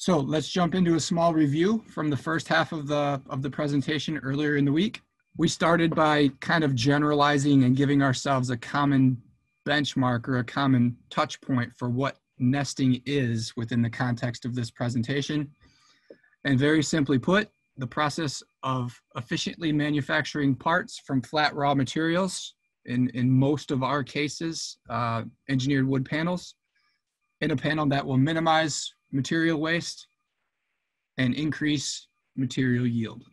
So let's jump into a small review from the first half of the, of the presentation earlier in the week. We started by kind of generalizing and giving ourselves a common benchmark or a common touch point for what nesting is within the context of this presentation. And very simply put, the process of efficiently manufacturing parts from flat raw materials, in, in most of our cases, uh, engineered wood panels, in a panel that will minimize material waste and increase material yield.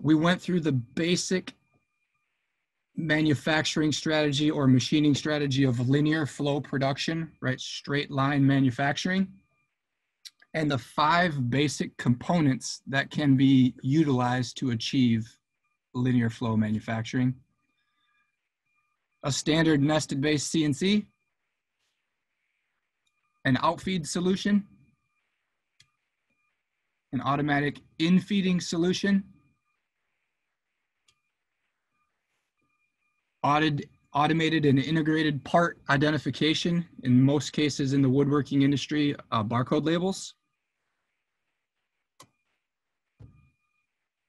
We went through the basic manufacturing strategy or machining strategy of linear flow production, right? Straight line manufacturing. And the five basic components that can be utilized to achieve linear flow manufacturing. A standard nested base CNC, an outfeed solution, an automatic infeeding solution, automated and integrated part identification, in most cases in the woodworking industry, uh, barcode labels.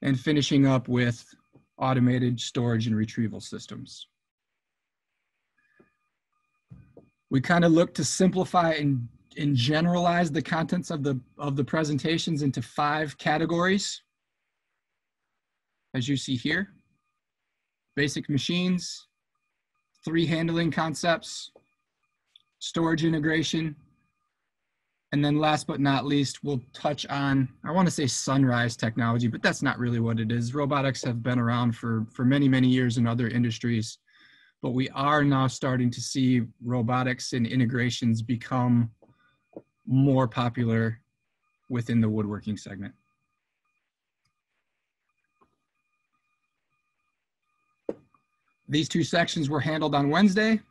And finishing up with automated storage and retrieval systems. We kind of look to simplify and, and generalize the contents of the, of the presentations into five categories, as you see here basic machines, three handling concepts, storage integration, and then last but not least, we'll touch on, I want to say sunrise technology, but that's not really what it is. Robotics have been around for, for many, many years in other industries, but we are now starting to see robotics and integrations become more popular within the woodworking segment. These two sections were handled on Wednesday.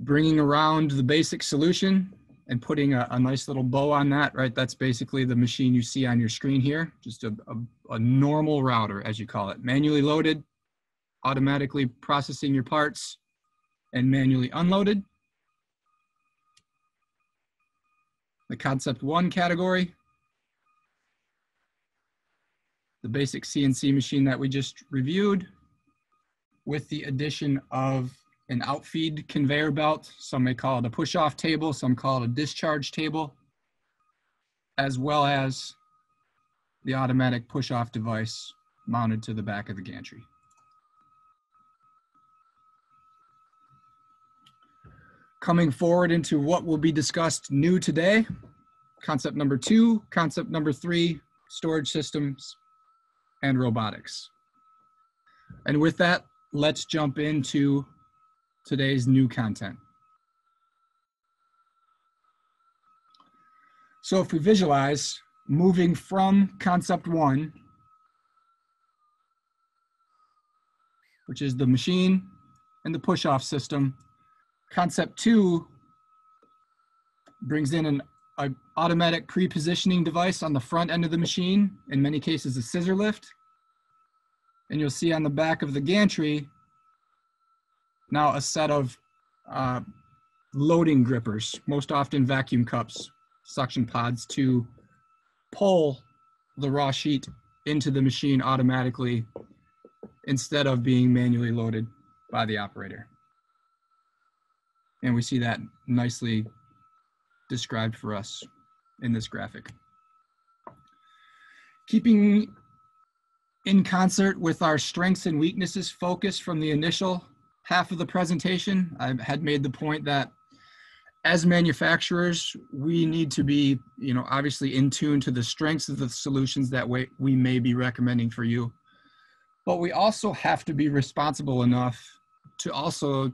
Bringing around the basic solution and putting a, a, nice little bow on that, right? That's basically the machine you see on your screen here, just a, a, a normal router, as you call it. Manually loaded, automatically processing your parts, and manually unloaded. the concept one category, the basic CNC machine that we just reviewed with the addition of an outfeed conveyor belt. Some may call it a push-off table, some call it a discharge table, as well as the automatic push-off device mounted to the back of the gantry. coming forward into what will be discussed new today. Concept number two, concept number three, storage systems and robotics. And with that, let's jump into today's new content. So if we visualize moving from concept one, which is the machine and the push-off system, Concept two brings in an a automatic pre-positioning device on the front end of the machine, in many cases a scissor lift. And you'll see on the back of the gantry, now a set of uh, loading grippers, most often vacuum cups, suction pods to pull the raw sheet into the machine automatically instead of being manually loaded by the operator. And we see that nicely described for us in this graphic. Keeping in concert with our strengths and weaknesses focus from the initial half of the presentation, I had made the point that as manufacturers, we need to be, you know, obviously in tune to the strengths of the solutions that we, we may be recommending for you. But we also have to be responsible enough to also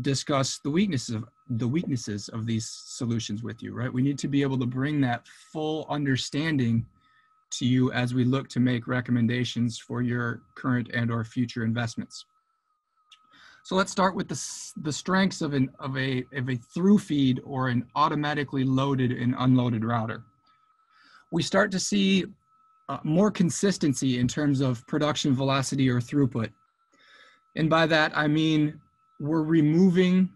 discuss the weaknesses of the weaknesses of these solutions with you right we need to be able to bring that full understanding to you as we look to make recommendations for your current and or future investments so let's start with the, the strengths of an of a of a through feed or an automatically loaded and unloaded router we start to see uh, more consistency in terms of production velocity or throughput. And by that, I mean we're removing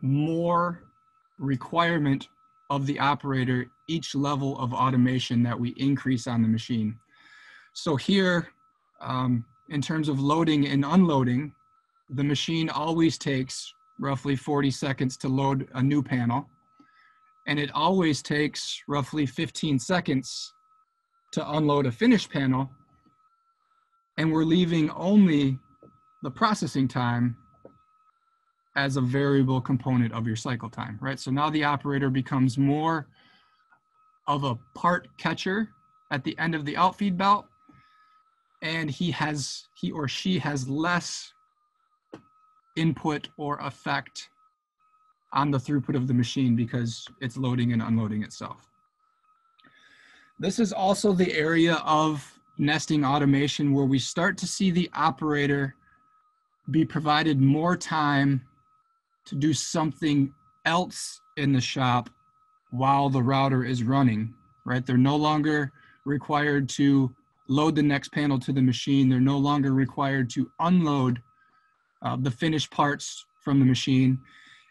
more requirement of the operator each level of automation that we increase on the machine. So here, um, in terms of loading and unloading, the machine always takes roughly 40 seconds to load a new panel. And it always takes roughly 15 seconds to unload a finished panel. And we're leaving only the processing time as a variable component of your cycle time, right? So now the operator becomes more of a part catcher at the end of the outfeed belt and he has he or she has less input or effect on the throughput of the machine because it's loading and unloading itself. This is also the area of nesting automation where we start to see the operator be provided more time to do something else in the shop while the router is running, right? They're no longer required to load the next panel to the machine. They're no longer required to unload uh, the finished parts from the machine.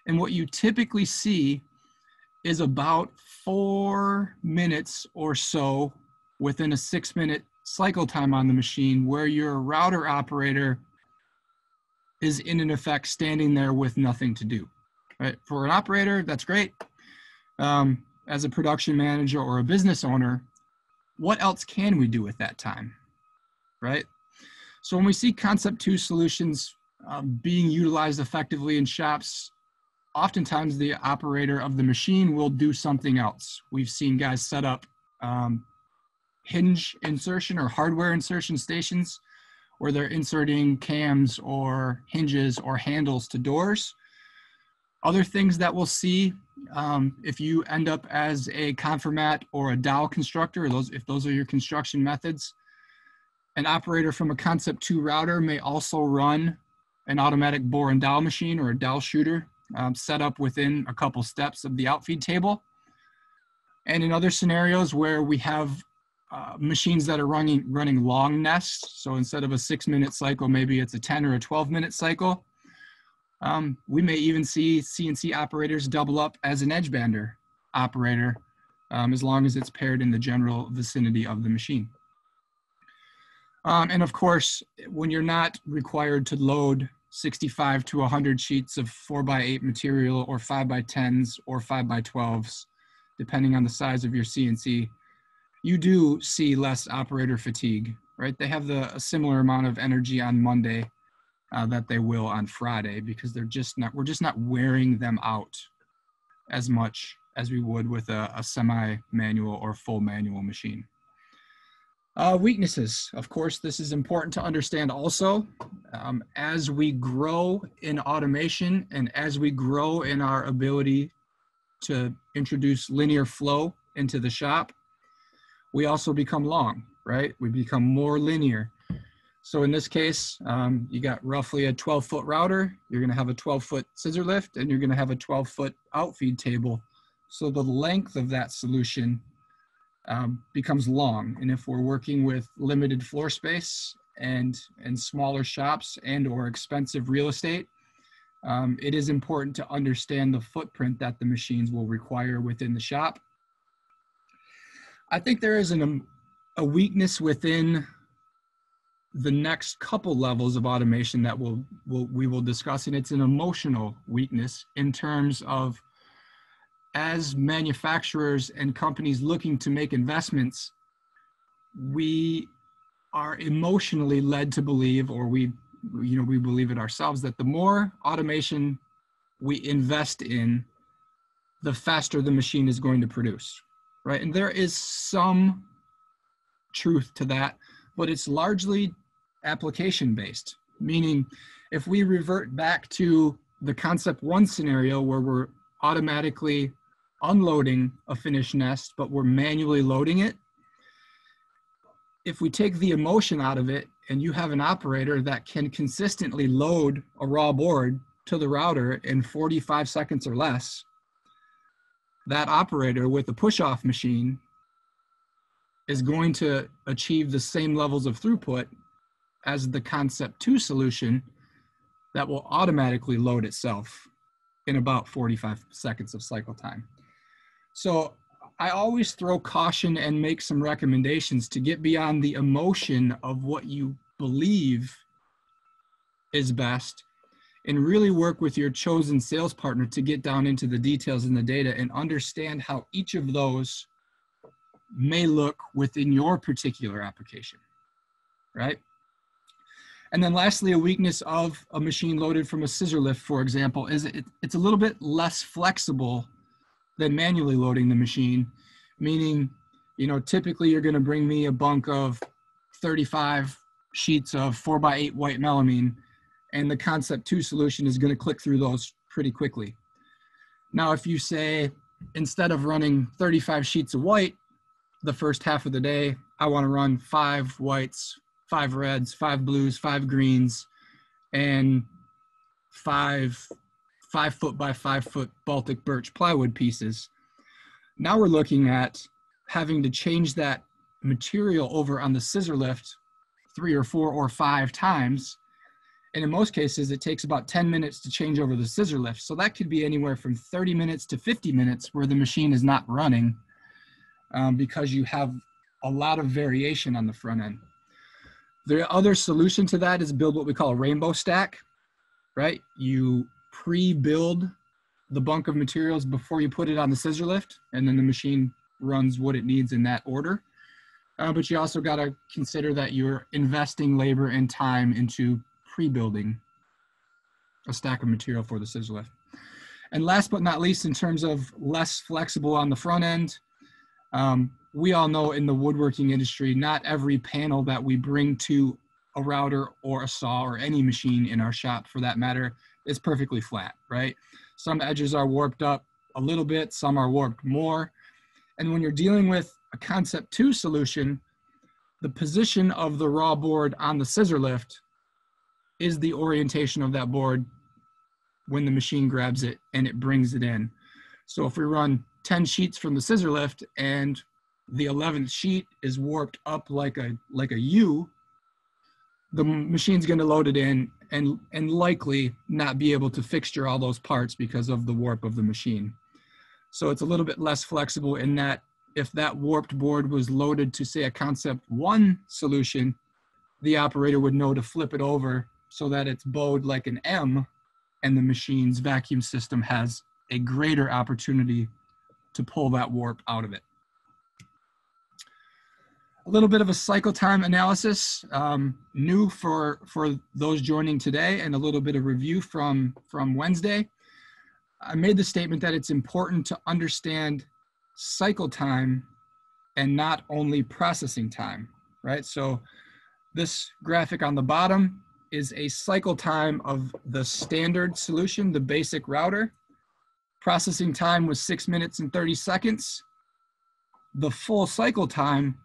And what you typically see is about four minutes or so within a six minute cycle time on the machine where your router operator is in an effect standing there with nothing to do. Right? For an operator, that's great. Um, as a production manager or a business owner, what else can we do with that time? Right? So when we see concept two solutions um, being utilized effectively in shops, oftentimes the operator of the machine will do something else. We've seen guys set up um, hinge insertion or hardware insertion stations where they're inserting cams or hinges or handles to doors. Other things that we'll see um, if you end up as a confirmat or a dowel constructor, those if those are your construction methods, an operator from a Concept 2 router may also run an automatic bore and dowel machine or a dowel shooter um, set up within a couple steps of the outfeed table. And in other scenarios where we have uh, machines that are running running long nests. So instead of a six minute cycle, maybe it's a 10 or a 12 minute cycle. Um, we may even see CNC operators double up as an edge bander operator um, as long as it's paired in the general vicinity of the machine. Um, and of course, when you're not required to load 65 to 100 sheets of 4 by 8 material or 5 by 10s or 5 by 12s, depending on the size of your CNC, you do see less operator fatigue, right? They have the a similar amount of energy on Monday uh, that they will on Friday because they're just not we're just not wearing them out as much as we would with a, a semi-manual or full manual machine. Uh, weaknesses, of course, this is important to understand also. Um, as we grow in automation and as we grow in our ability to introduce linear flow into the shop, we also become long, right? We become more linear. So in this case, um, you got roughly a 12 foot router, you're gonna have a 12 foot scissor lift, and you're gonna have a 12 foot outfeed table. So the length of that solution um, becomes long. And if we're working with limited floor space and, and smaller shops and or expensive real estate, um, it is important to understand the footprint that the machines will require within the shop I think there is an, um, a weakness within the next couple levels of automation that we'll, we'll, we will discuss, and it's an emotional weakness in terms of as manufacturers and companies looking to make investments, we are emotionally led to believe, or we, you know, we believe it ourselves, that the more automation we invest in, the faster the machine is going to produce right? And there is some truth to that, but it's largely application based, meaning if we revert back to the concept one scenario where we're automatically unloading a finished nest, but we're manually loading it, if we take the emotion out of it and you have an operator that can consistently load a raw board to the router in 45 seconds or less, that operator with a push off machine is going to achieve the same levels of throughput as the concept two solution that will automatically load itself in about 45 seconds of cycle time. So I always throw caution and make some recommendations to get beyond the emotion of what you believe is best and really work with your chosen sales partner to get down into the details and the data and understand how each of those may look within your particular application, right? And then lastly, a weakness of a machine loaded from a scissor lift, for example, is it, it's a little bit less flexible than manually loading the machine, meaning, you know, typically you're gonna bring me a bunk of 35 sheets of four by eight white melamine, and the concept two solution is gonna click through those pretty quickly. Now, if you say, instead of running 35 sheets of white the first half of the day, I wanna run five whites, five reds, five blues, five greens, and five five foot by five foot Baltic birch plywood pieces. Now we're looking at having to change that material over on the scissor lift three or four or five times. And in most cases, it takes about 10 minutes to change over the scissor lift. So that could be anywhere from 30 minutes to 50 minutes where the machine is not running um, because you have a lot of variation on the front end. The other solution to that is build what we call a rainbow stack, right? You pre-build the bunk of materials before you put it on the scissor lift, and then the machine runs what it needs in that order. Uh, but you also got to consider that you're investing labor and time into pre-building a stack of material for the scissor lift. And last but not least, in terms of less flexible on the front end, um, we all know in the woodworking industry, not every panel that we bring to a router or a saw or any machine in our shop for that matter is perfectly flat, right? Some edges are warped up a little bit, some are warped more. And when you're dealing with a concept two solution, the position of the raw board on the scissor lift is the orientation of that board when the machine grabs it and it brings it in. So if we run 10 sheets from the scissor lift and the 11th sheet is warped up like a like a U, the machine's going to load it in and and likely not be able to fixture all those parts because of the warp of the machine. So it's a little bit less flexible in that if that warped board was loaded to say a concept one solution, the operator would know to flip it over so that it's bowed like an M and the machine's vacuum system has a greater opportunity to pull that warp out of it a little bit of a cycle time analysis, um, new for for those joining today, and a little bit of review from from Wednesday. I made the statement that it's important to understand cycle time and not only processing time, right? So this graphic on the bottom is a cycle time of the standard solution, the basic router. Processing time was six minutes and 30 seconds. The full cycle time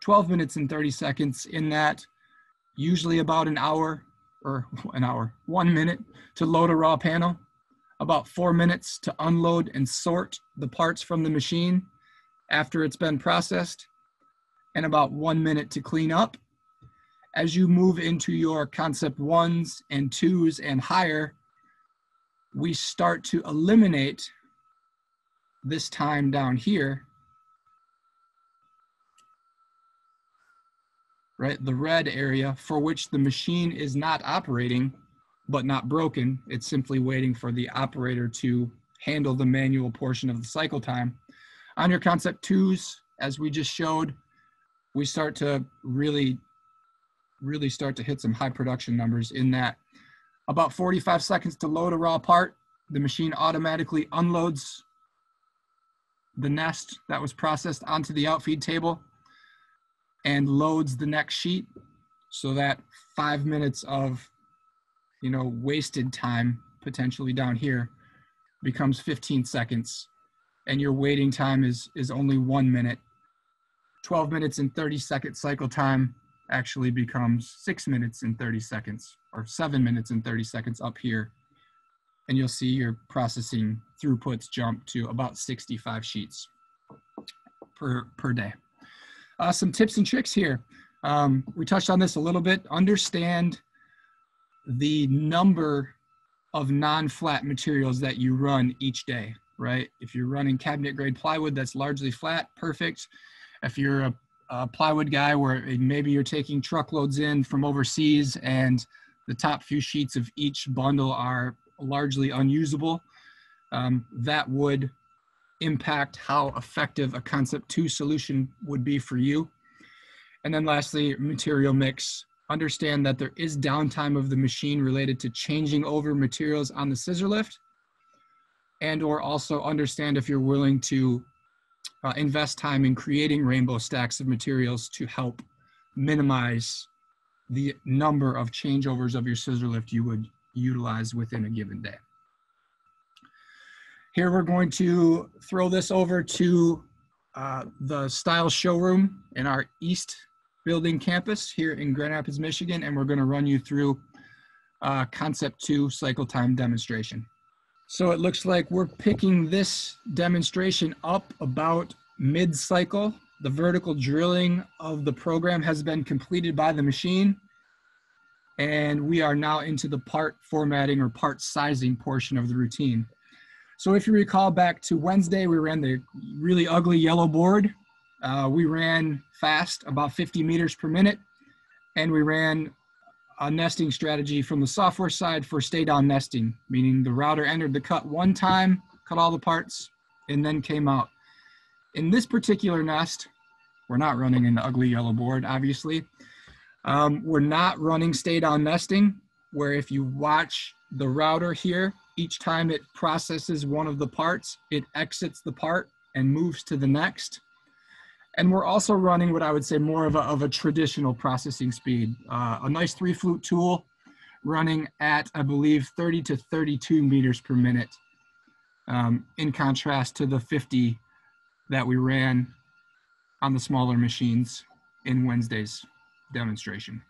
12 minutes and 30 seconds in that usually about an hour or an hour, one minute to load a raw panel, about four minutes to unload and sort the parts from the machine after it's been processed, and about one minute to clean up. As you move into your concept ones and twos and higher, we start to eliminate this time down here right? The red area for which the machine is not operating, but not broken. It's simply waiting for the operator to handle the manual portion of the cycle time. On your concept twos, as we just showed, we start to really, really start to hit some high production numbers in that about 45 seconds to load a raw part, the machine automatically unloads the nest that was processed onto the outfeed table and loads the next sheet so that five minutes of you know wasted time potentially down here becomes 15 seconds. And your waiting time is is only one minute. 12 minutes and 30 second cycle time actually becomes six minutes and 30 seconds or seven minutes and 30 seconds up here. And you'll see your processing throughputs jump to about 65 sheets per per day Uh, some tips and tricks here. Um, we touched on this a little bit. Understand the number of non-flat materials that you run each day, right? If you're running cabinet grade plywood that's largely flat, perfect. If you're a, a plywood guy where maybe you're taking truckloads in from overseas and the top few sheets of each bundle are largely unusable, um, that would impact how effective a concept two solution would be for you. And then lastly, material mix. Understand that there is downtime of the machine related to changing over materials on the scissor lift and or also understand if you're willing to uh, invest time in creating rainbow stacks of materials to help minimize the number of changeovers of your scissor lift you would utilize within a given day. Here we're going to throw this over to uh, the Stiles Showroom in our East Building campus here in Grand Rapids, Michigan, and we're going to run you through uh, Concept 2 cycle time demonstration. So it looks like we're picking this demonstration up about mid-cycle. The vertical drilling of the program has been completed by the machine. And we are now into the part formatting or part sizing portion of the routine. So if you recall back to Wednesday, we ran the really ugly yellow board. Uh, we ran fast, about 50 meters per minute, and we ran a nesting strategy from the software side for stay down nesting, meaning the router entered the cut one time, cut all the parts, and then came out. In this particular nest, we're not running an ugly yellow board, obviously. Um, we're not running stay down nesting, where if you watch the router here, each time it processes one of the parts, it exits the part and moves to the next. And we're also running what I would say more of a, of a traditional processing speed. Uh, a nice three flute tool running at, I believe, 30 to 32 meters per minute, um, in contrast to the 50 that we ran on the smaller machines in Wednesday's demonstration.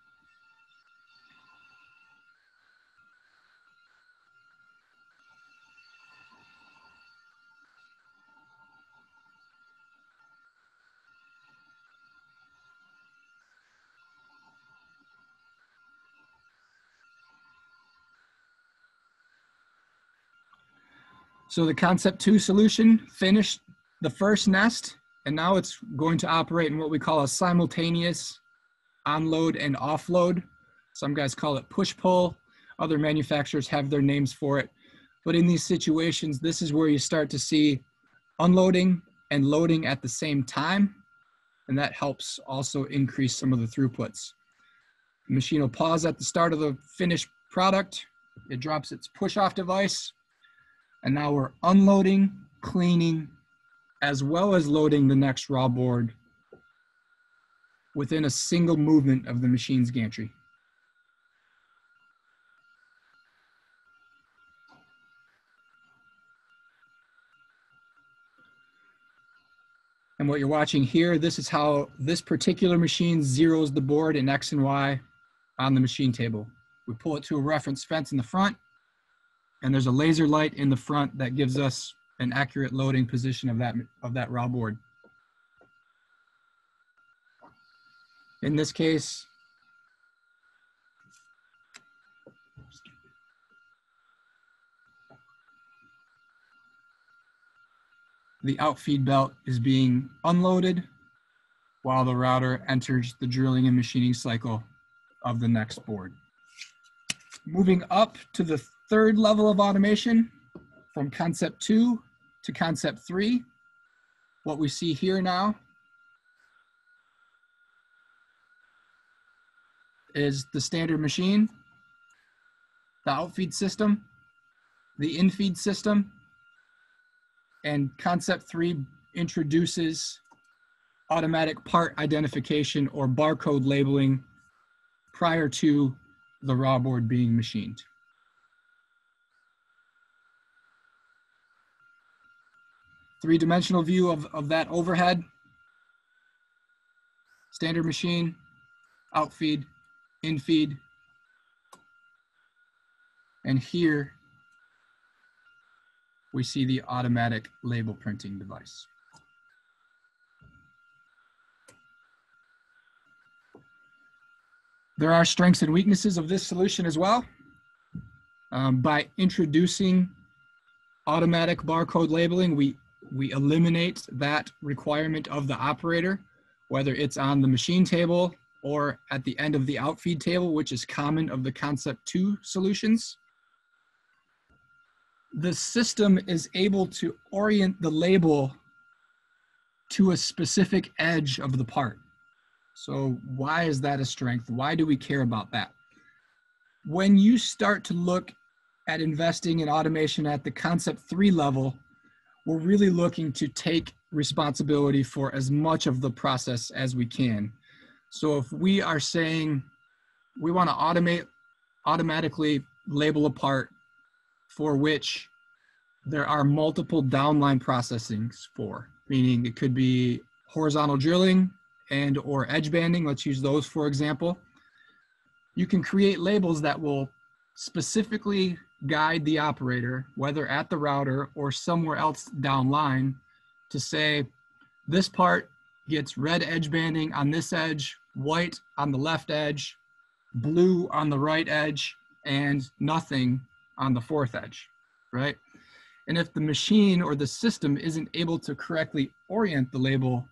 So the concept two solution finished the first nest, and now it's going to operate in what we call a simultaneous onload and offload. Some guys call it push pull. Other manufacturers have their names for it. But in these situations, this is where you start to see unloading and loading at the same time. And that helps also increase some of the throughputs. The machine will pause at the start of the finished product. It drops its push off device and now we're unloading, cleaning, as well as loading the next raw board within a single movement of the machine's gantry. And what you're watching here, this is how this particular machine zeroes the board in X and Y on the machine table. We pull it to a reference fence in the front, and there's a laser light in the front that gives us an accurate loading position of that, of that raw board. In this case, the outfeed belt is being unloaded while the router enters the drilling and machining cycle of the next board. Moving up to the third level of automation from concept two to concept three. What we see here now is the standard machine, the outfeed system, the infeed system, and concept three introduces automatic part identification or barcode labeling prior to the raw board being machined. Three-dimensional view of, of that overhead. Standard machine, outfeed, infeed. And here we see the automatic label printing device. There are strengths and weaknesses of this solution as well. Um, by introducing automatic barcode labeling, we, we eliminate that requirement of the operator, whether it's on the machine table or at the end of the outfeed table, which is common of the concept two solutions. The system is able to orient the label to a specific edge of the part. So why is that a strength? Why do we care about that? When you start to look at investing in automation at the concept three level, we're really looking to take responsibility for as much of the process as we can. So if we are saying we want to automate, automatically label a part for which there are multiple downline processings for, meaning it could be horizontal drilling and or edge banding. Let's use those for example. You can create labels that will specifically guide the operator, whether at the router or somewhere else downline, to say this part gets red edge banding on this edge, white on the left edge, blue on the right edge, and nothing on the fourth edge, right? And if the machine or the system isn't able to correctly orient the label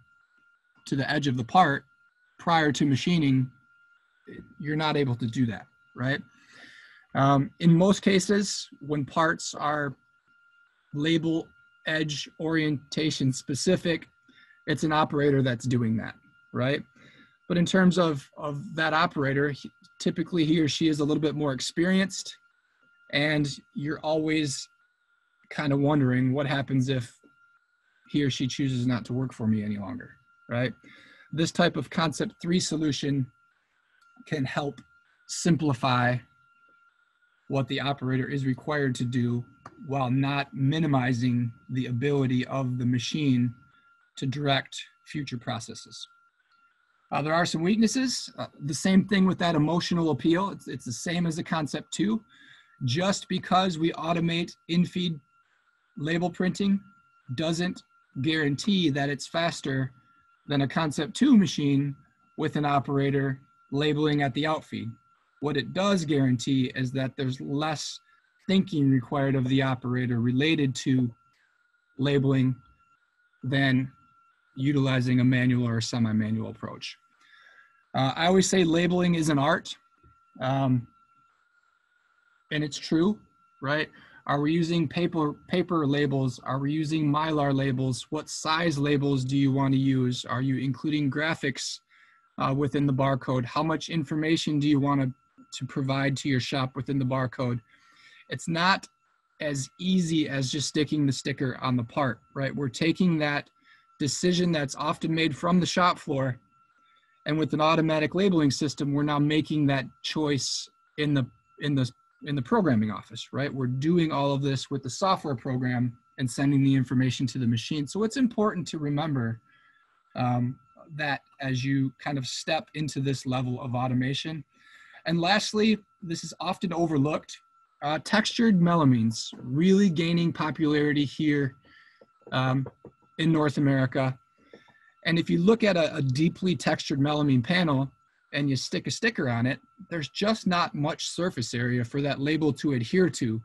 to the edge of the part prior to machining, you're not able to do that, right? Um, in most cases, when parts are label edge orientation specific, it's an operator that's doing that, right? But in terms of, of that operator, he, typically he or she is a little bit more experienced and you're always kind of wondering what happens if he or she chooses not to work for me any longer, right? This type of concept three solution can help simplify what the operator is required to do while not minimizing the ability of the machine to direct future processes. Uh, there are some weaknesses. Uh, the same thing with that emotional appeal. It's, it's the same as the concept two. Just because we automate in-feed label printing doesn't guarantee that it's faster than a concept two machine with an operator labeling at the outfeed. What it does guarantee is that there's less thinking required of the operator related to labeling than utilizing a manual or a semi-manual approach. Uh, I always say labeling is an art, um, and it's true, right? Are we using paper paper labels? Are we using mylar labels? What size labels do you want to use? Are you including graphics uh, within the barcode? How much information do you want to to provide to your shop within the barcode. It's not as easy as just sticking the sticker on the part, right? We're taking that decision that's often made from the shop floor and with an automatic labeling system, we're now making that choice in the in the in the programming office, right? We're doing all of this with the software program and sending the information to the machine. So it's important to remember um, that as you kind of step into this level of automation, and lastly, this is often overlooked, uh, textured melamines really gaining popularity here um, in North America. And if you look at a, a deeply textured melamine panel and you stick a sticker on it, there's just not much surface area for that label to adhere to.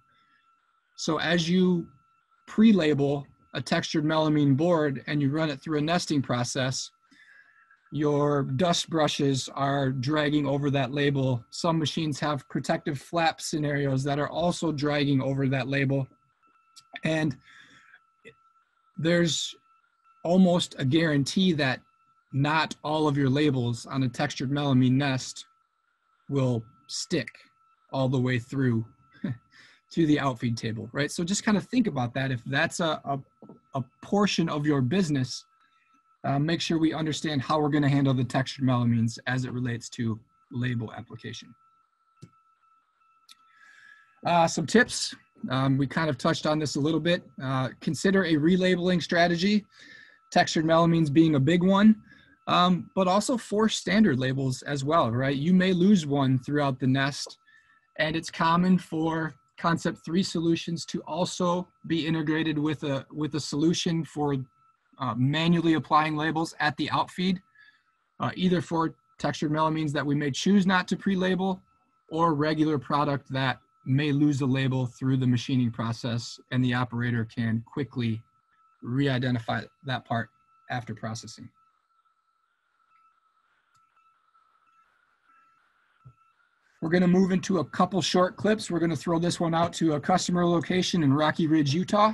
So as you pre-label a textured melamine board and you run it through a nesting process, your dust brushes are dragging over that label. Some machines have protective flap scenarios that are also dragging over that label. And there's almost a guarantee that not all of your labels on a textured melamine nest will stick all the way through to the outfeed table, right? So just kind of think about that. If that's a, a, a portion of your business, uh, make sure we understand how we're going to handle the textured melamines as it relates to label application. Uh, some tips. Um, we kind of touched on this a little bit. Uh, consider a relabeling strategy, textured melamines being a big one, um, but also four standard labels as well, right? You may lose one throughout the nest, and it's common for concept three solutions to also be integrated with a with a solution for uh, manually applying labels at the outfeed, uh, either for textured melamines that we may choose not to pre-label, or regular product that may lose a label through the machining process and the operator can quickly re-identify that part after processing. We're gonna move into a couple short clips. We're gonna throw this one out to a customer location in Rocky Ridge, Utah,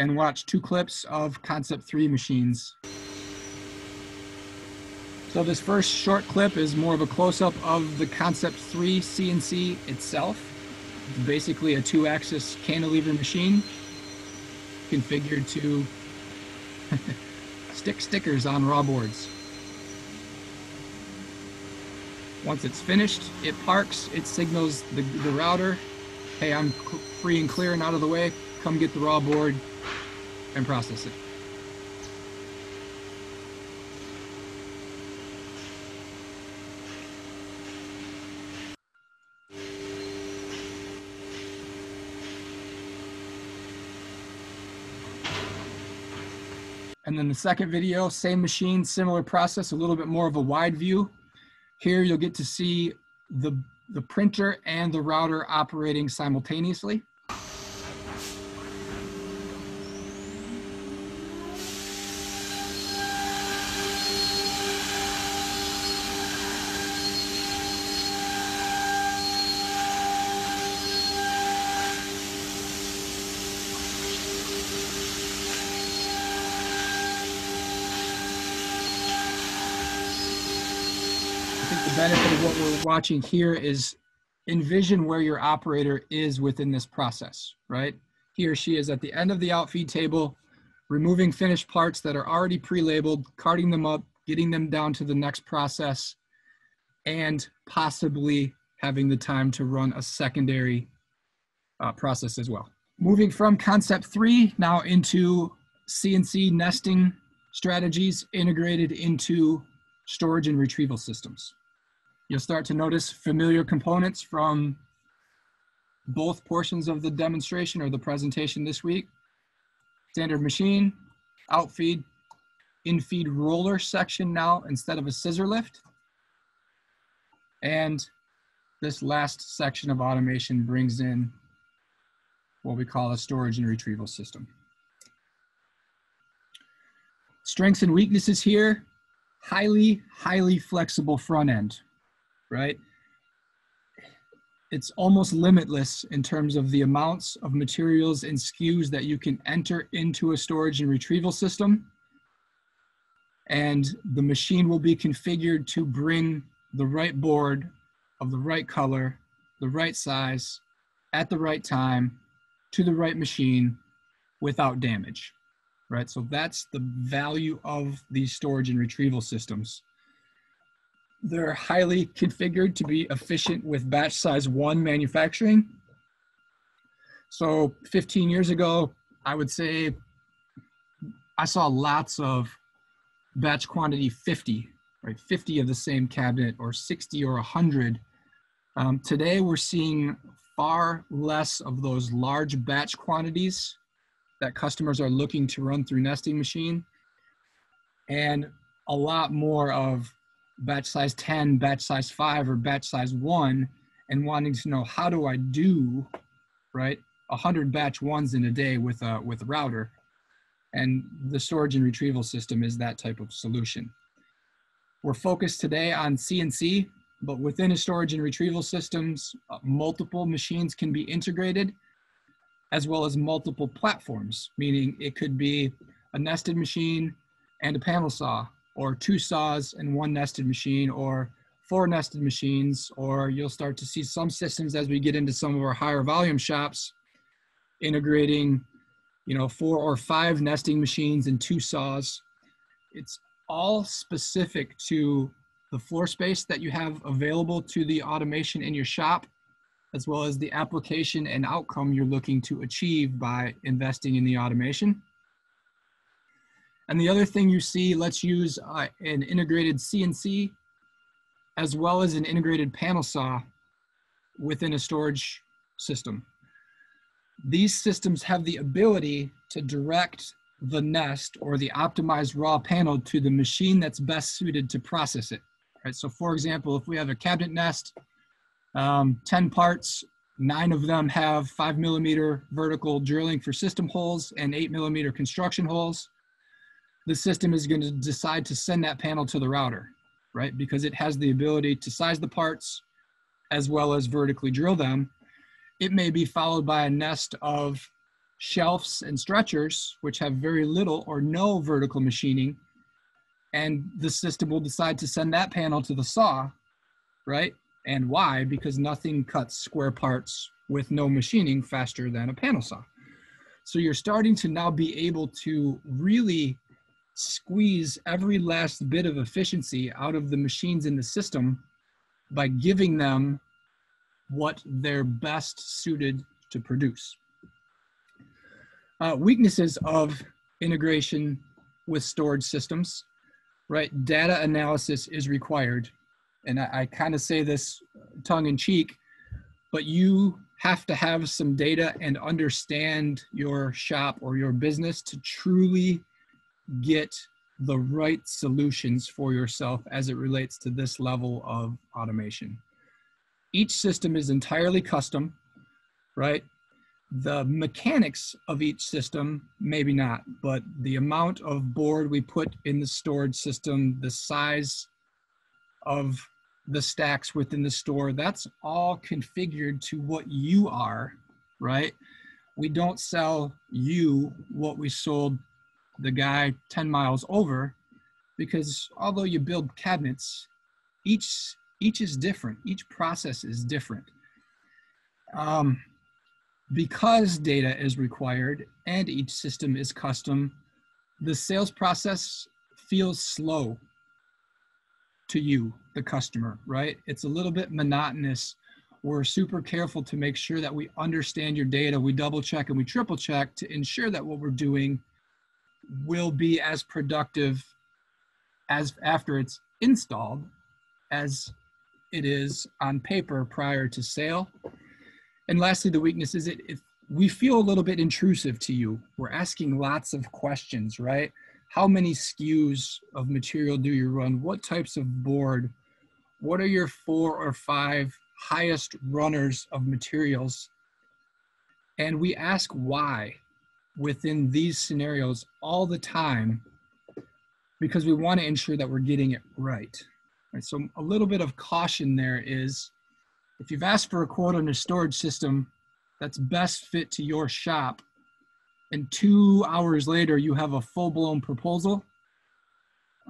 and watch two clips of Concept 3 machines. So this first short clip is more of a close-up of the Concept 3 CNC itself. It's basically a two-axis cantilever machine configured to stick stickers on raw boards. Once it's finished, it parks, it signals the, the router, hey, I'm free and clear and out of the way, come get the raw board and process it. And then the second video, same machine, similar process, a little bit more of a wide view. Here you'll get to see the, the printer and the router operating simultaneously. the benefit of what we're watching here is envision where your operator is within this process, right? He or she is at the end of the outfeed table, removing finished parts that are already pre-labeled, carting them up, getting them down to the next process, and possibly having the time to run a secondary uh, process as well. Moving from concept three now into CNC nesting strategies integrated into storage and retrieval systems. You'll start to notice familiar components from both portions of the demonstration or the presentation this week. Standard machine, outfeed, infeed roller section now instead of a scissor lift. And this last section of automation brings in what we call a storage and retrieval system. Strengths and weaknesses here, highly, highly flexible front end right? It's almost limitless in terms of the amounts of materials and SKUs that you can enter into a storage and retrieval system. And the machine will be configured to bring the right board of the right color, the right size, at the right time, to the right machine without damage, right? So that's the value of these storage and retrieval systems. They're highly configured to be efficient with batch size one manufacturing. So 15 years ago, I would say I saw lots of batch quantity 50, right? 50 of the same cabinet or 60 or 100. Um, today we're seeing far less of those large batch quantities that customers are looking to run through nesting machine and a lot more of batch size 10, batch size 5, or batch size 1, and wanting to know how do I do, right, 100 batch ones in a day with a, with a router. And the storage and retrieval system is that type of solution. We're focused today on CNC, but within a storage and retrieval systems, uh, multiple machines can be integrated as well as multiple platforms, meaning it could be a nested machine and a panel saw, or two saws and one nested machine or four nested machines, or you'll start to see some systems as we get into some of our higher volume shops integrating, you know, four or five nesting machines and two saws. It's all specific to the floor space that you have available to the automation in your shop, as well as the application and outcome you're looking to achieve by investing in the automation. And the other thing you see, let's use uh, an integrated CNC as well as an integrated panel saw within a storage system. These systems have the ability to direct the nest or the optimized raw panel to the machine that's best suited to process it. Right. So for example, if we have a cabinet nest, um, 10 parts, nine of them have five millimeter vertical drilling for system holes and eight millimeter construction holes. The system is going to decide to send that panel to the router, right? Because it has the ability to size the parts as well as vertically drill them. It may be followed by a nest of shelves and stretchers, which have very little or no vertical machining. And the system will decide to send that panel to the saw, right? And why? Because nothing cuts square parts with no machining faster than a panel saw. So you're starting to now be able to really squeeze every last bit of efficiency out of the machines in the system by giving them what they're best suited to produce. Uh, weaknesses of integration with storage systems, right? Data analysis is required and I, I kind of say this tongue in cheek, but you have to have some data and understand your shop or your business to truly get the right solutions for yourself as it relates to this level of automation. Each system is entirely custom, right? The mechanics of each system, maybe not, but the amount of board we put in the storage system, the size of the stacks within the store, that's all configured to what you are, right? We don't sell you what we sold the guy 10 miles over because although you build cabinets, each each is different. Each process is different. Um, because data is required and each system is custom, the sales process feels slow to you, the customer, right? It's a little bit monotonous. We're super careful to make sure that we understand your data. We double check and we triple check to ensure that what we're doing will be as productive as after it's installed as it is on paper prior to sale. And lastly, the weakness is it, if we feel a little bit intrusive to you. We're asking lots of questions, right? how many SKUs of material do you run? What types of board? What are your four or five highest runners of materials? And we ask why within these scenarios all the time because we want to ensure that we're getting it right. right. So a little bit of caution there is if you've asked for a quote on a storage system that's best fit to your shop, and two hours later you have a full-blown proposal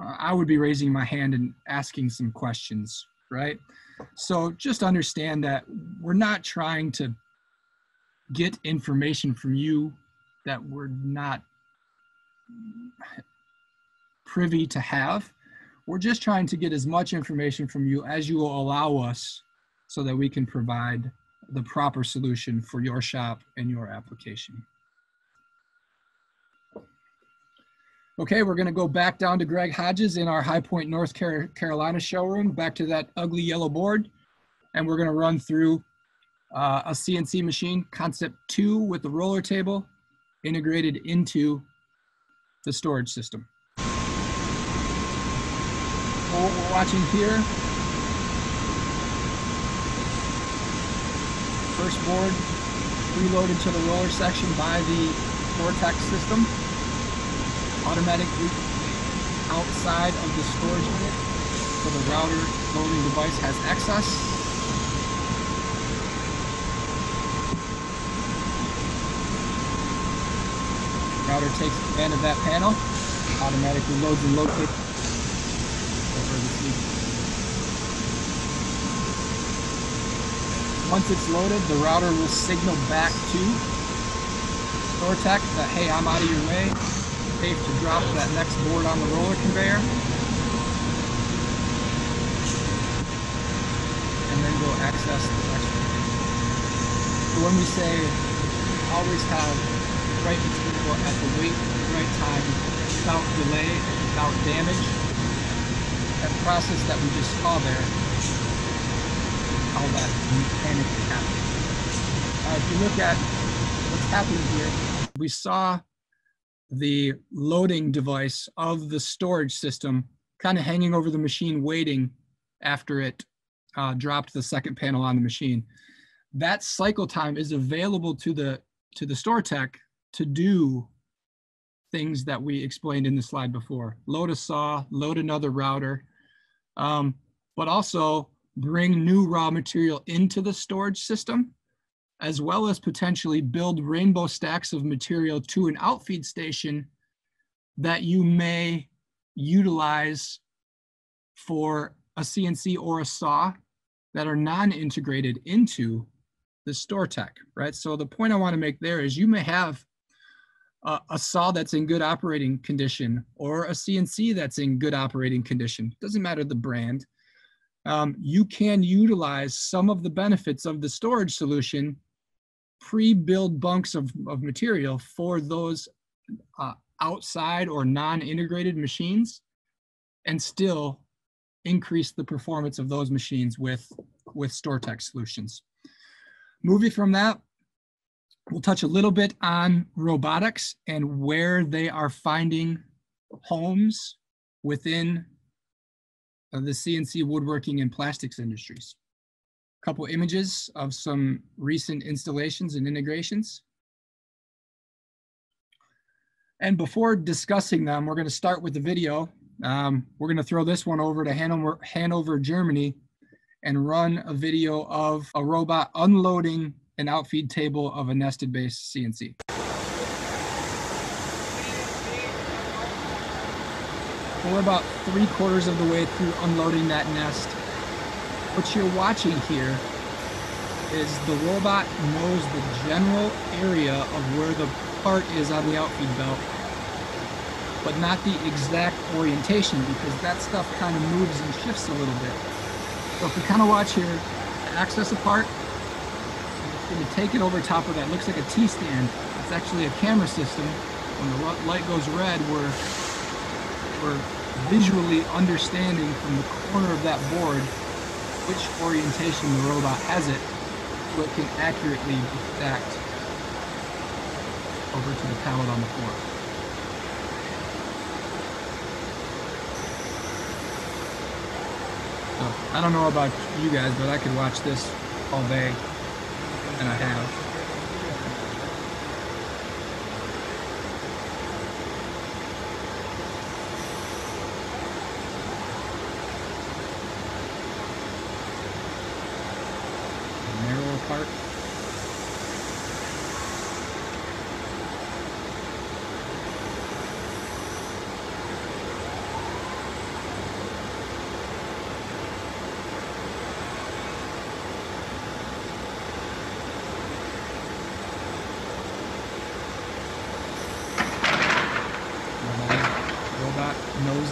uh, i would be raising my hand and asking some questions right so just understand that we're not trying to get information from you that we're not privy to have. We're just trying to get as much information from you as you will allow us so that we can provide the proper solution for your shop and your application. Okay, we're gonna go back down to Greg Hodges in our High Point, North Carolina showroom, back to that ugly yellow board. And we're gonna run through uh, a CNC machine, concept two with the roller table integrated into the storage system. What we're watching here, first board preloaded to the roller section by the Vortex system automatically outside of the storage unit so the router loading device has access. Router takes command of that panel, automatically loads and locates Once it's loaded, the router will signal back to StoreTech that, hey, I'm out of your way safe to drop that next board on the roller conveyor. And then go access the next one. So when we say always have right right at the weight at the right time without delay and without damage, that process that we just saw there, all that mechanically. Uh, if you look at what's happening here, we saw the loading device of the storage system kind of hanging over the machine waiting after it uh, dropped the second panel on the machine. That cycle time is available to the to the store tech to do things that we explained in the slide before. Load a saw, load another router, um, but also bring new raw material into the storage system, as well as potentially build rainbow stacks of material to an outfeed station that you may utilize for a CNC or a saw that are non-integrated into the store tech, right? So the point I want to make there is you may have a, a, saw that's in good operating condition or a CNC that's in good operating condition. Doesn't matter the brand. Um, you can utilize some of the benefits of the storage solution, pre-build bunks of, of material for those uh, outside or non-integrated machines and still increase the performance of those machines with, with StoreTech solutions. Moving from that, we'll touch a little bit on robotics and where they are finding homes within uh, the CNC woodworking and plastics industries. A couple images of some recent installations and integrations. And before discussing them, we're going to start with the video. Um, we're going to throw this one over to Hanover, Hanover, Germany, and run a video of a robot unloading an outfeed table of a nested base CNC. We're about three quarters of the way through unloading that nest. What you're watching here is the robot knows the general area of where the part is on the outfeed belt, but not the exact orientation because that stuff kind of moves and shifts a little bit. So if we kind of watch here, access a part, to take it over top of that. It looks like a T-stand. It's actually a camera system. When the light goes red, we're, we're visually understanding from the corner of that board which orientation the robot has it so it can accurately be over to the pallet on the floor. So, I don't know about you guys, but I could watch this all day, and I have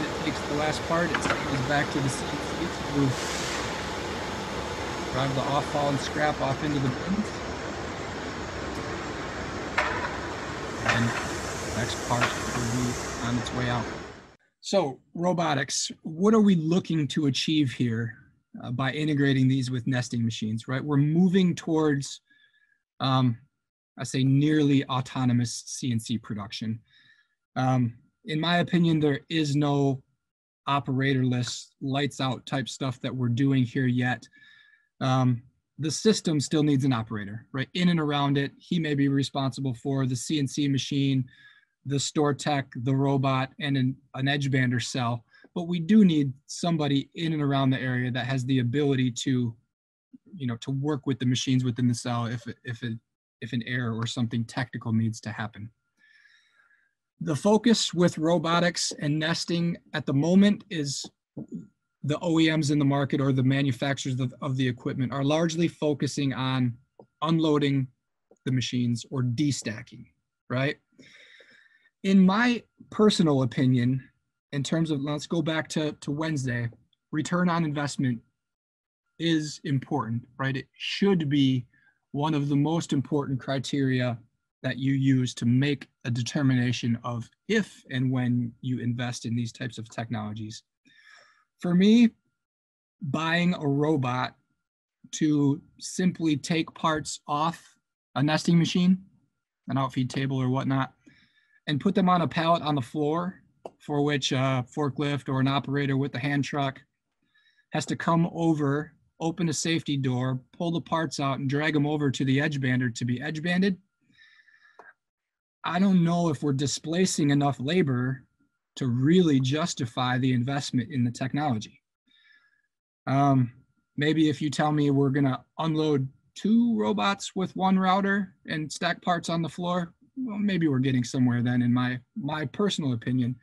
it takes the last part, it goes back to the CNC to drive the off-fall and scrap off into the bins. And next part will be on its way out. So robotics, what are we looking to achieve here uh, by integrating these with nesting machines, right? We're moving towards, um, I say nearly autonomous CNC production. Um, in my opinion, there is no operatorless lights out type stuff that we're doing here yet. Um, the system still needs an operator, right? In and around it, he may be responsible for the CNC machine, the store tech, the robot, and an, an edge bander cell. But we do need somebody in and around the area that has the ability to, you know, to work with the machines within the cell if if it, if an error or something technical needs to happen. The focus with robotics and nesting at the moment is the OEMs in the market or the manufacturers of, of the equipment are largely focusing on unloading the machines or destacking, right? In my personal opinion, in terms of, let's go back to, to Wednesday, return on investment is important, right? It should be one of the most important criteria that you use to make a determination of if and when you invest in these types of technologies. For me, buying a robot to simply take parts off a nesting machine, an outfeed table or whatnot, and put them on a pallet on the floor for which a forklift or an operator with a hand truck has to come over, open a safety door, pull the parts out, and drag them over to the edge bander to be edge banded. I don't know if we're displacing enough labor to really justify the investment in the technology. Um, maybe if you tell me we're going to unload two robots with one router and stack parts on the floor, well, maybe we're getting somewhere then, in my my personal opinion.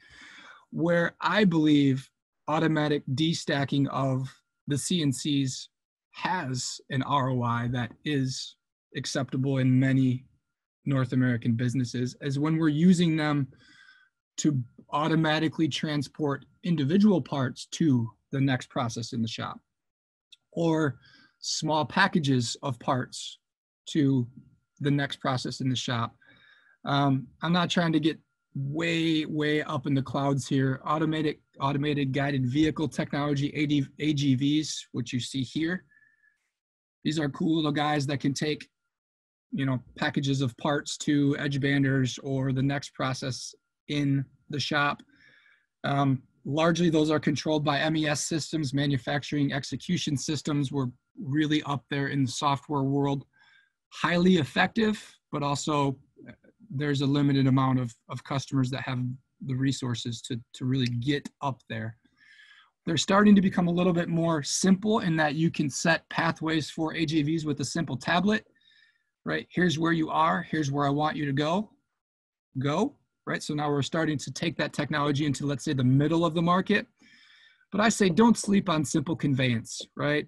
Where I believe automatic destacking of the CNCs has an ROI that is acceptable in many North American businesses, as when we're using them to automatically transport individual parts to the next process in the shop or small packages of parts to the next process in the shop. Um, I'm not trying to get way, way up in the clouds here. Automated, automated guided vehicle technology, AD, AGVs, which you see here. These are cool little guys that can take, you know, packages of parts to edge banders or the next process in the shop. Um, largely, those are controlled by MES systems, manufacturing execution systems. We're really up there in the software world. Highly effective, but also uh, there's a limited amount of, of customers that have the resources to, to really get up there. They're starting to become a little bit more simple in that you can set pathways for AGVs with a simple tablet, right? Here's where you are, here's where I want you to go, go right? So now we're starting to take that technology into, let's say, the middle of the market. But I say don't sleep on simple conveyance, right?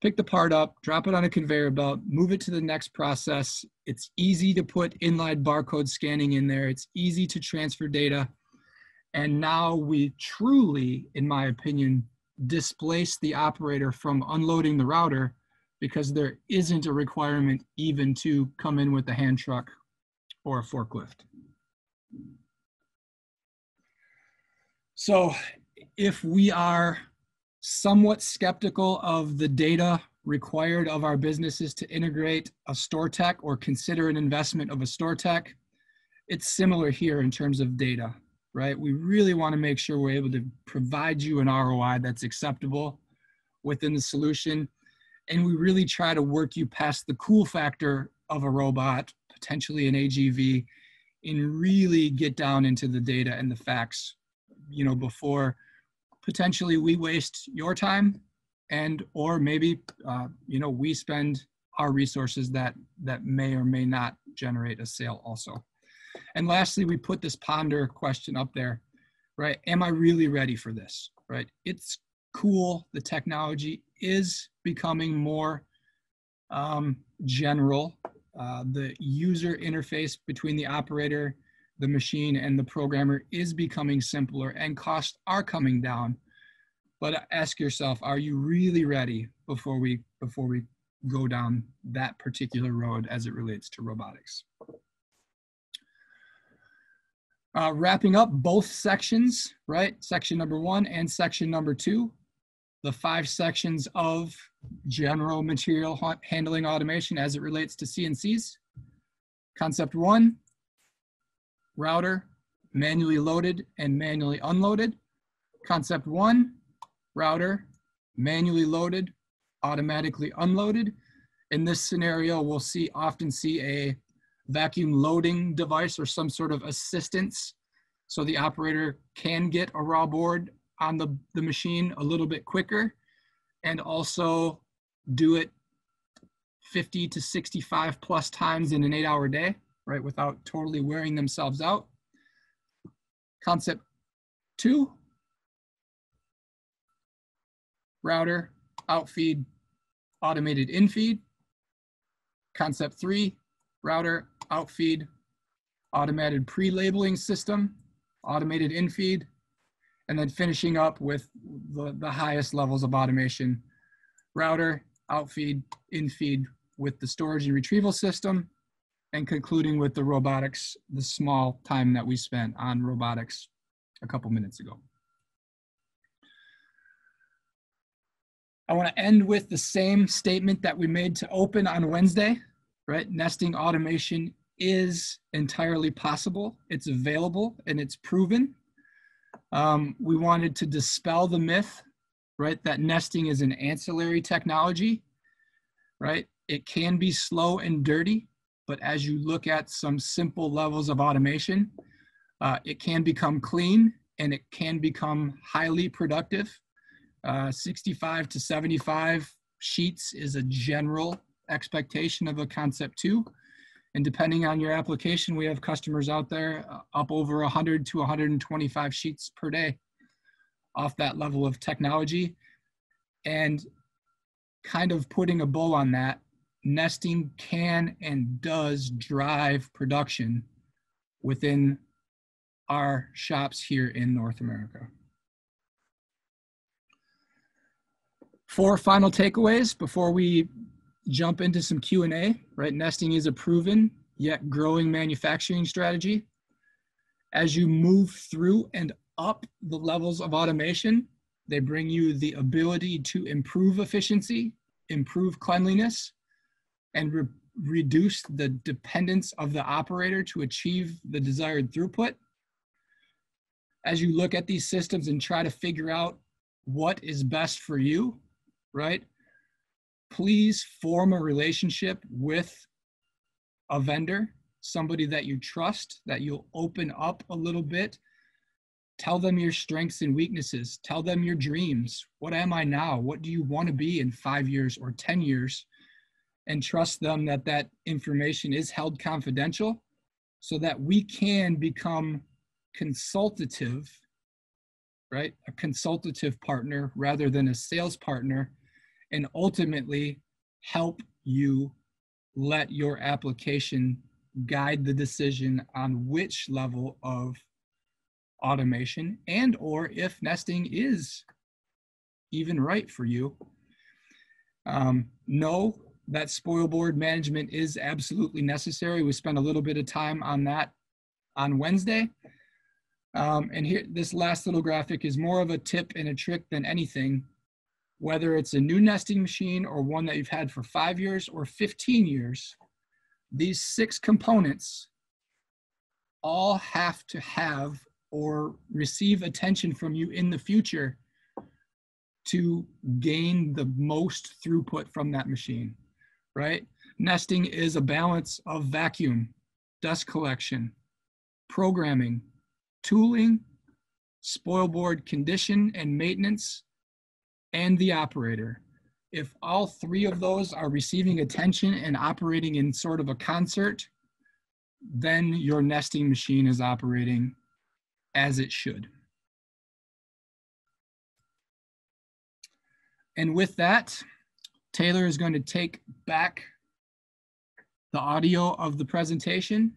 Pick the part up, drop it on a conveyor belt, move it to the next process. It's easy to put inline barcode scanning in there. It's easy to transfer data. And now we truly, in my opinion, displace the operator from unloading the router because there isn't a requirement even to come in with a hand truck or a forklift. So if we are somewhat skeptical of the data required of our businesses to integrate a store tech or consider an investment of a store tech, it's similar here in terms of data, right? We really want to make sure we're able to provide you an ROI that's acceptable within the solution. And we really try to work you past the cool factor of a robot, potentially an AGV, and really get down into the data and the facts you know before potentially we waste your time and or maybe uh, you know we spend our resources that that may or may not generate a sale also. And lastly we put this ponder question up there right? Am i really ready for this right? It's cool the technology is becoming more um, general. Uh, the user interface between the operator the machine and the programmer is becoming simpler and costs are coming down. But ask yourself are you really ready before we before we go down that particular road as it relates to robotics? Uh, wrapping up both sections right? Section number one and section number two the five sections of general material handling automation as it relates to cncs concept one router, manually loaded and manually unloaded. Concept one, router, manually loaded, automatically unloaded. In this scenario, we'll see often see a vacuum loading device or some sort of assistance so the operator can get a raw board on the, the machine a little bit quicker and also do it 50 to 65 plus times in an eight hour day right, without totally wearing themselves out. Concept two, router, outfeed, automated infeed. Concept three, router, outfeed, automated pre-labeling system, automated infeed, and then finishing up with the, the highest levels of automation, router, outfeed, infeed with the storage and retrieval system, and concluding with the robotics, the small time that we spent on robotics a couple minutes ago. I want to end with the same statement that we made to open on Wednesday, right? Nesting automation is entirely possible. It's available and it's proven. Um, we wanted to dispel the myth right? That nesting is an ancillary technology, right? It can be slow and dirty, but as you look at some simple levels of automation, uh, it can become clean and it can become highly productive. Uh, 65 to 75 sheets is a general expectation of a concept two. And depending on your application, we have customers out there uh, up over 100 to 125 sheets per day off that level of technology. And kind of putting a bow on that, nesting can and does drive production within our shops here in North America. Four final takeaways before we jump into some Q&A, right? Nesting is a proven yet growing manufacturing strategy. As you move through and up the levels of automation, they bring you the ability to improve efficiency, improve cleanliness, and re reduce the dependence of the operator to achieve the desired throughput. As you look at these systems and try to figure out what is best for you, right? Please form a relationship with a vendor, somebody that you trust, that you'll open up a little bit. Tell them your strengths and weaknesses. Tell them your dreams. What am I now? What do you want to be in five years or 10 years? and trust them that that information is held confidential so that we can become consultative right a consultative partner rather than a sales partner and ultimately help you let your application guide the decision on which level of automation and or if nesting is even right for you um, know that spoil board management is absolutely necessary. We spent a little bit of time on that on Wednesday. Um, and here, this last little graphic is more of a tip and a trick than anything. Whether it's a new nesting machine or one that you've had for five years or 15 years, these six components all have to have or receive attention from you in the future to gain the most throughput from that machine right? Nesting is a balance of vacuum, dust collection, programming, tooling, spoil board condition and maintenance, and the operator. If all three of those are receiving attention and operating in sort of a concert, then your nesting machine is operating as it should. And with that, Taylor is going to take back the audio of the presentation.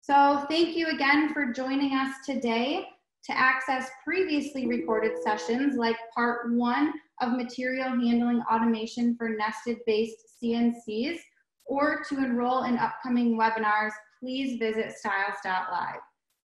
So thank you again for joining us today. To access previously recorded sessions like part one of material handling automation for nested based CNCs or to enroll in upcoming webinars, please visit stiles.live.